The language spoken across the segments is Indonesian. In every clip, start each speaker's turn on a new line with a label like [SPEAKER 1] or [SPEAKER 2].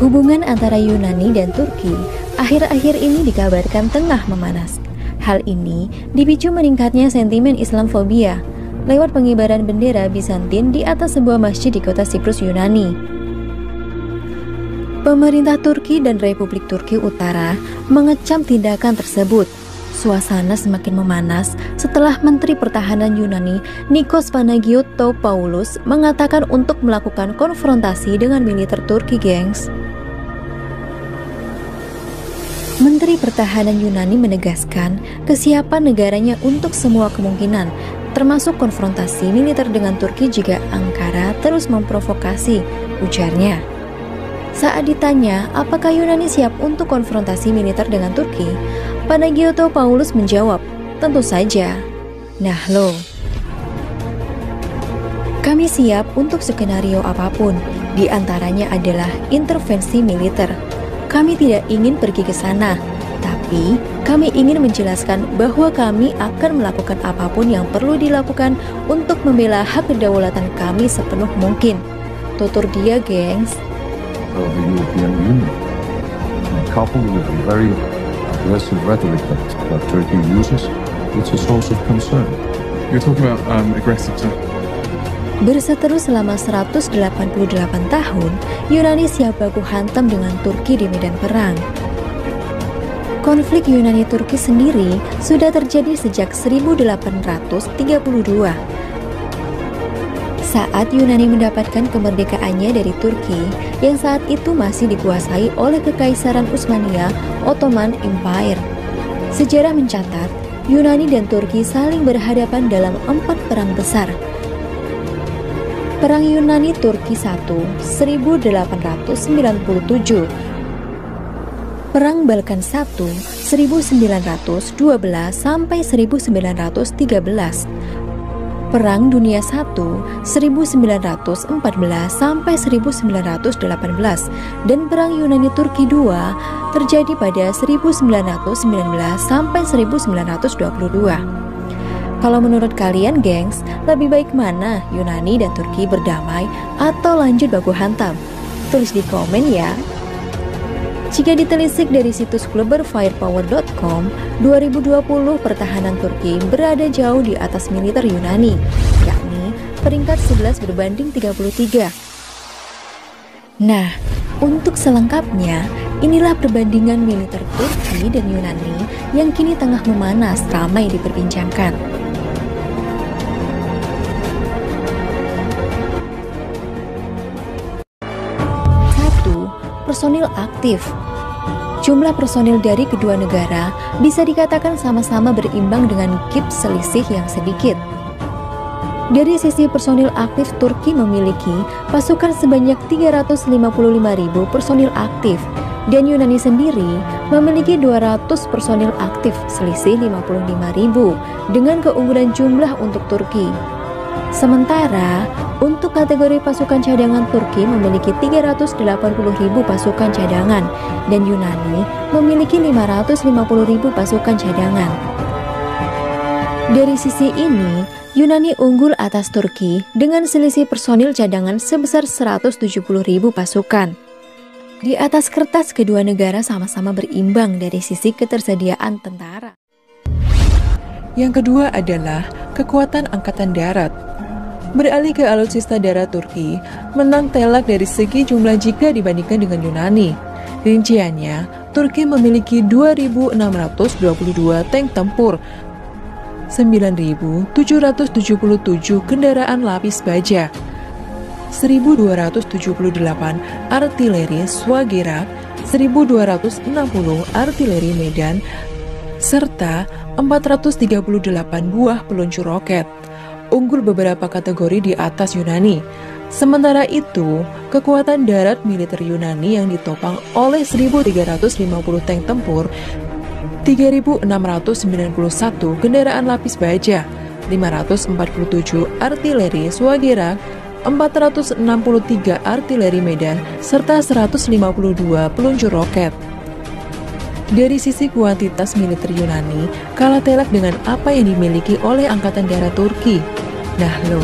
[SPEAKER 1] Hubungan antara Yunani dan Turki akhir-akhir ini dikabarkan tengah memanas. Hal ini dipicu meningkatnya sentimen Islamfobia lewat pengibaran bendera Bizantin di atas sebuah masjid di kota Siprus Yunani. Pemerintah Turki dan Republik Turki Utara mengecam tindakan tersebut Suasana semakin memanas setelah Menteri Pertahanan Yunani Nikos Panagiotou-Paulus mengatakan untuk melakukan konfrontasi dengan militer Turki, gengs. Menteri Pertahanan Yunani menegaskan kesiapan negaranya untuk semua kemungkinan, termasuk konfrontasi militer dengan Turki jika Ankara terus memprovokasi, ujarnya. Saat ditanya apakah Yunani siap untuk konfrontasi militer dengan Turki, Panagioto Paulus menjawab, tentu saja. Nah lo, kami siap untuk skenario apa pun, di antaranya adalah intervensi militer. Kami tidak ingin pergi ke sana, tapi kami ingin menjelaskan bahwa kami akan melakukan apa pun yang perlu dilakukan untuk membela hak kedaulatan kami sepenuh mungkin. Tutur dia, gengs.
[SPEAKER 2] Of the European Union, coupled with a very aggressive rhetoric that, that Turkey uses, it's a source of concern.
[SPEAKER 3] You're talking about um, aggressive
[SPEAKER 1] Berseteru selama 188 tahun, Yunani siap baku hantam dengan Turki di medan perang. Konflik Yunani-Turki sendiri sudah terjadi sejak 1832 saat Yunani mendapatkan kemerdekaannya dari Turki yang saat itu masih dikuasai oleh Kekaisaran Utsmania Ottoman Empire. Sejarah mencatat, Yunani dan Turki saling berhadapan dalam empat perang besar. Perang Yunani-Turki I 1897 Perang Balkan I 1912 sampai 1913 Perang Dunia I 1914 sampai 1918 dan Perang Yunani Turki II terjadi pada 1919 sampai 1922. Kalau menurut kalian, gengs, lebih baik mana Yunani dan Turki berdamai atau lanjut baku hantam? Tulis di komen ya. Jika ditelisik dari situs globalfirepower.com, 2020 pertahanan Turki berada jauh di atas militer Yunani, yakni peringkat 11 berbanding 33. Nah, untuk selengkapnya, inilah perbandingan militer Turki dan Yunani yang kini tengah memanas ramai diperbincangkan. Personil aktif. Jumlah personil dari kedua negara bisa dikatakan sama-sama berimbang dengan kip selisih yang sedikit. Dari sisi personil aktif, Turki memiliki pasukan sebanyak 355.000 personil aktif dan Yunani sendiri memiliki 200 personil aktif selisih 55.000 dengan keunggulan jumlah untuk Turki. Sementara untuk kategori pasukan cadangan Turki memiliki 380.000 pasukan cadangan dan Yunani memiliki 550.000 pasukan cadangan. Dari sisi ini, Yunani unggul atas Turki dengan selisih personil cadangan sebesar 170.000 pasukan. Di atas kertas kedua negara sama-sama berimbang dari sisi ketersediaan tentara.
[SPEAKER 4] Yang kedua adalah kekuatan angkatan darat. Beralih ke alutsista darat Turki, menang telak dari segi jumlah jika dibandingkan dengan Yunani. Rinciannya, Turki memiliki 2.622 tank tempur, 9.777 kendaraan lapis baja, 1.278 artileri Swagerak, 1.260 artileri Medan, serta 438 buah peluncur roket unggul beberapa kategori di atas Yunani. Sementara itu, kekuatan darat militer Yunani yang ditopang oleh 1.350 tank tempur, 3.691 kendaraan lapis baja, 547 artileri Swagerak, 463 artileri Medan, serta 152 peluncur roket. Dari sisi kuantitas militer Yunani, kalah telak dengan apa yang dimiliki oleh Angkatan Darat Turki. Nah lo,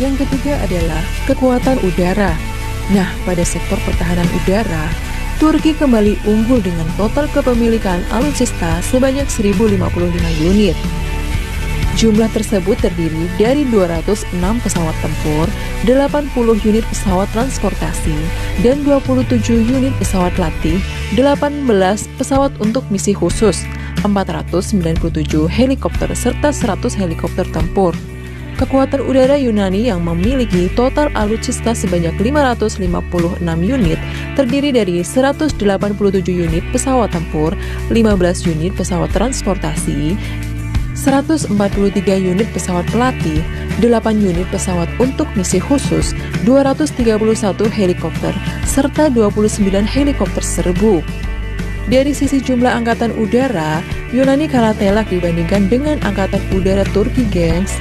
[SPEAKER 1] Yang ketiga adalah kekuatan udara. Nah, pada sektor pertahanan udara, Turki kembali unggul dengan total kepemilikan alutsista sebanyak 1055 unit. Jumlah tersebut terdiri dari 206 pesawat tempur, 80 unit pesawat transportasi, dan 27 unit pesawat latih, 18 pesawat untuk misi khusus, 497 helikopter serta 100 helikopter tempur. Kekuatan udara Yunani yang memiliki total alutsista sebanyak 556 unit terdiri dari 187 unit pesawat tempur, 15 unit pesawat transportasi, 143 unit pesawat pelatih, 8 unit pesawat untuk misi khusus, 231 helikopter, serta 29 helikopter serbu. Dari sisi jumlah angkatan udara, Yunani kalah telak dibandingkan dengan angkatan udara Turki, gengs.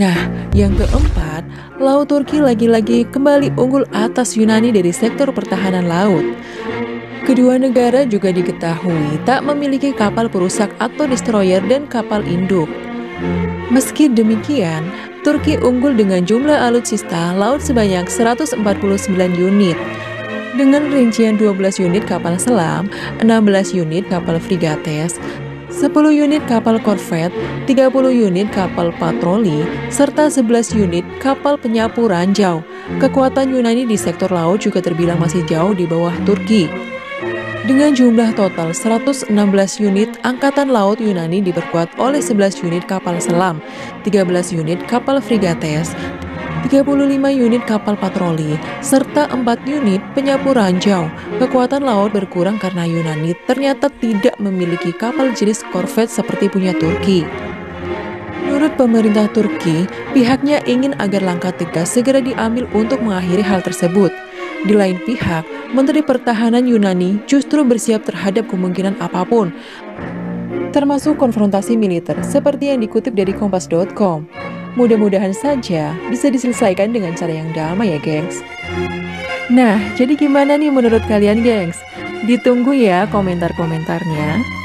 [SPEAKER 1] Nah, yang keempat, Laut Turki lagi-lagi kembali unggul atas Yunani dari sektor pertahanan laut. Kedua negara juga diketahui tak memiliki kapal perusak atau destroyer dan kapal induk. Meski demikian, Turki unggul dengan jumlah alutsista laut sebanyak 149 unit. Dengan rincian 12 unit kapal selam, 16 unit kapal frigates, 10 unit kapal korvet, 30 unit kapal patroli, serta 11 unit kapal penyapu ranjau. Kekuatan Yunani di sektor laut juga terbilang masih jauh di bawah Turki. Dengan jumlah total 116 unit, Angkatan Laut Yunani diperkuat oleh 11 unit kapal selam, 13 unit kapal frigates, 35 unit kapal patroli, serta 4 unit penyapu ranjau. Kekuatan laut berkurang karena Yunani ternyata tidak memiliki kapal jenis korvet seperti punya Turki. Menurut pemerintah Turki, pihaknya ingin agar langkah tegas segera diambil untuk mengakhiri hal tersebut. Di lain pihak, Menteri Pertahanan Yunani justru bersiap terhadap kemungkinan apa pun, termasuk konfrontasi militer seperti yang dikutip dari kompas.com. Mudah-mudahan saja bisa diselesaikan dengan cara yang damai ya, gengs. Nah, jadi gimana nih menurut kalian, gengs? Ditunggu ya komentar-komentarnya.